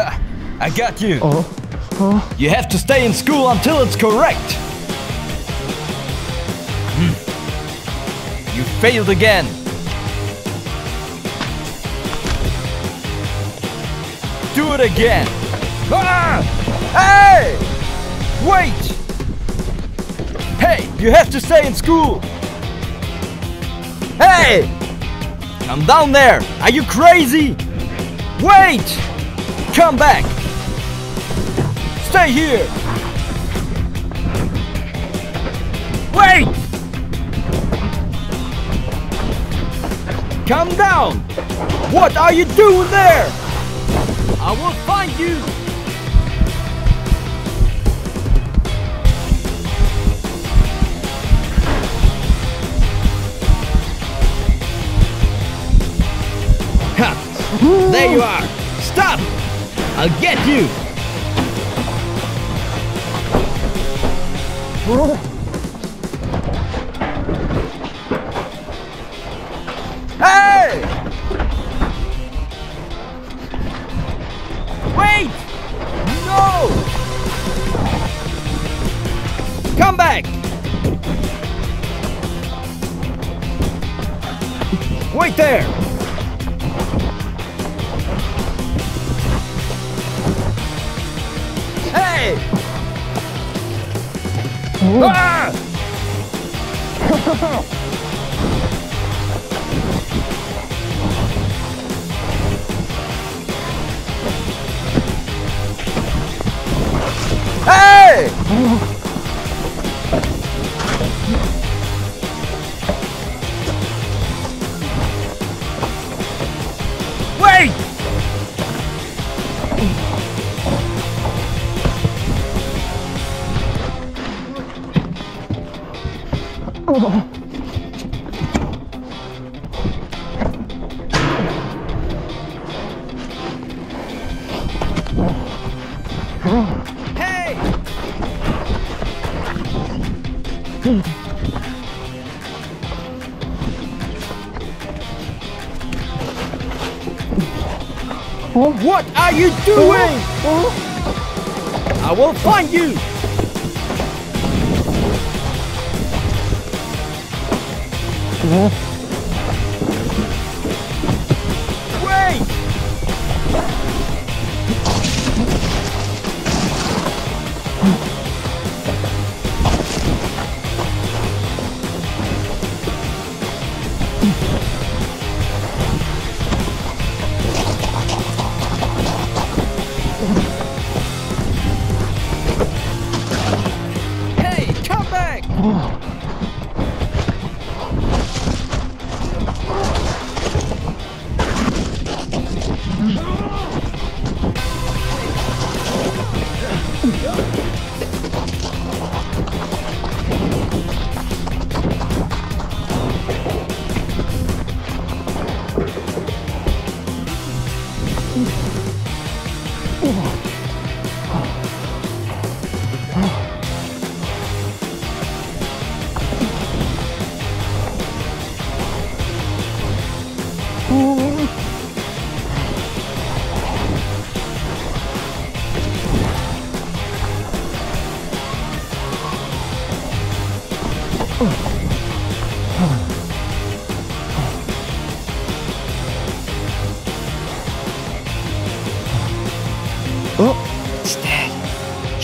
I got you. Oh. Oh. You have to stay in school until it's correct. Hmm. You failed again. Do it again. Ah! Hey! Wait! Hey, you have to stay in school. Hey! Come down there. Are you crazy? Wait! Come back. Stay here. Wait! Come down. What are you doing there? I will find you. There you are. Stop. I'll get you. Hey! Wait! No! Come back! Wait there! Hey! Ah! Hey! Hey! What are you doing? I will find you. Wait! Hey, come back! Oh. It's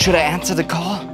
Should I answer the call?